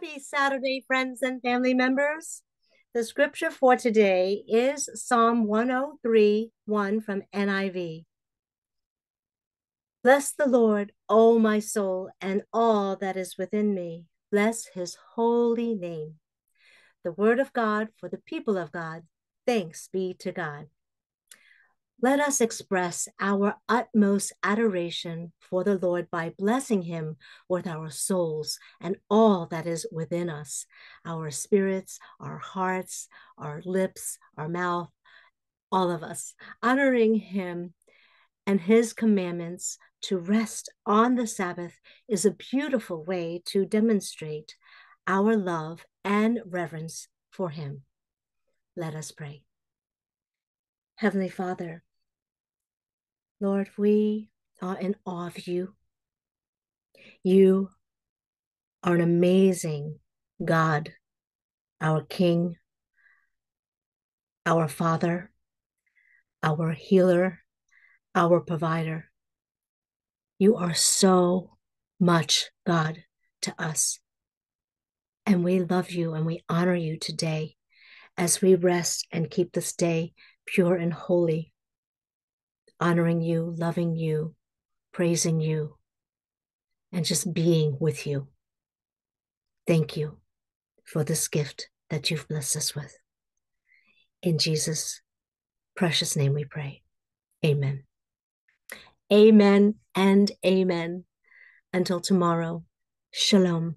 Happy Saturday, friends and family members. The scripture for today is Psalm 103 1 from NIV. Bless the Lord, O my soul, and all that is within me. Bless his holy name. The word of God for the people of God. Thanks be to God. Let us express our utmost adoration for the Lord by blessing him with our souls and all that is within us our spirits, our hearts, our lips, our mouth, all of us, honoring him and his commandments to rest on the Sabbath is a beautiful way to demonstrate our love and reverence for him. Let us pray. Heavenly Father, Lord, we are in awe of you. You are an amazing God, our King, our Father, our healer, our provider. You are so much God to us. And we love you and we honor you today as we rest and keep this day pure and holy honoring you, loving you, praising you, and just being with you. Thank you for this gift that you've blessed us with. In Jesus' precious name we pray. Amen. Amen and amen. Until tomorrow, shalom.